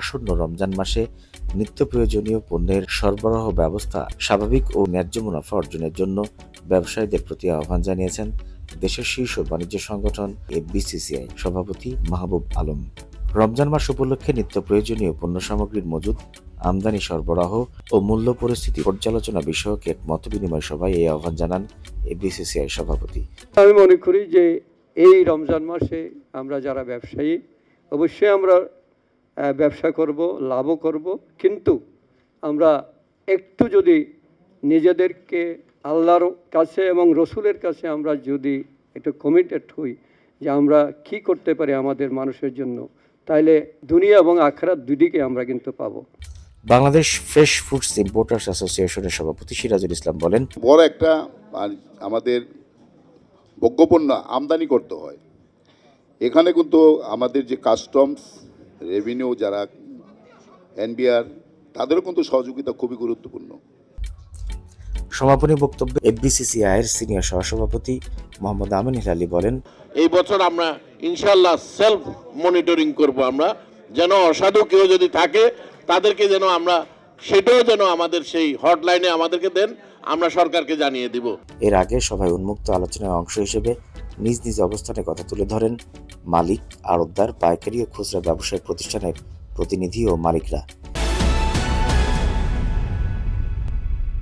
আসন্ন রমজান মাসে নিত্য প্রয়োজনীয় পণ্যের সরবরাহ ব্যবস্থা স্বাভাবিক ও ন্যায্য মুনাফা অর্জনের জন্য ব্যবসায়ীদের প্রতি আহ্বান জানিয়েছেন দেশের শীর্ষ বাণিজ্য সংগঠন এ বিসিসিআই সভাপতি মাহবুব আলম। রমজান মাস উপলক্ষে নিত্য প্রয়োজনীয় পণ্য সামগ্রীর মজুদ, আমদানি সরবরাহ ও মূল্য পরিস্থিতি পর্যালোচনা বিষয়ক এক মতবিনিময় সভায় এই আহ্বান জানান এ বিসিসিআই সভাপতি। আমি মনে করি যে এই রমজান মাসে আমরা যারা ব্যবসায়ী, অবশ্যই আমরা ব্যবসা করব লাভও করব। কিন্তু আমরা একটু যদি নিজেদেরকে আল্লাহর কাছে এবং রসুলের কাছে আমরা যদি একটু কমিটেড হই যে আমরা কি করতে পারি আমাদের মানুষের জন্য তাইলে দুনিয়া এবং আখরাত দুদিকে আমরা কিন্তু পাবো। বাংলাদেশ ফ্রেশ ফুডস ইম্পোর্টার্স অ্যাসোসিয়েশনের সভাপতি সিরাজুল ইসলাম বলেন বড় একটা আমাদের ভোগ্যপণ্য আমদানি করতে হয়। এখানে কিন্তু আমাদের যে কাস্টমস রেভিনিউ যারা এনবিআর তাদেরও কিন্তু সহযোগিতা খুবই গুরুত্বপূর্ণ। সমাপনী বক্তব্যে এফবিসিসিআই এর সিনিয়র সহসভাপতি মোহাম্মদ আমিন হিলালি বলেন এই বছর আমরা ইনশাল্লাহ সেলফ মনিটরিং করব আমরা। যেন অসাধু কেউ যদি থাকে তাদেরকে যেন আমরা সেটাও যেন আমাদের সেই হটলাইনে আমাদেরকে দেন আমরা সরকারকে জানিয়ে দিব। এর আগে সভায় উন্মুক্ত আলোচনার অংশ হিসেবে নিজ নিজ অবস্থানের কথা তুলে ধরেন মালিক, আড়তদার, পাইকারি ও খুচরা ব্যবসায়ী প্রতিষ্ঠানের প্রতিনিধি ও মালিকরা।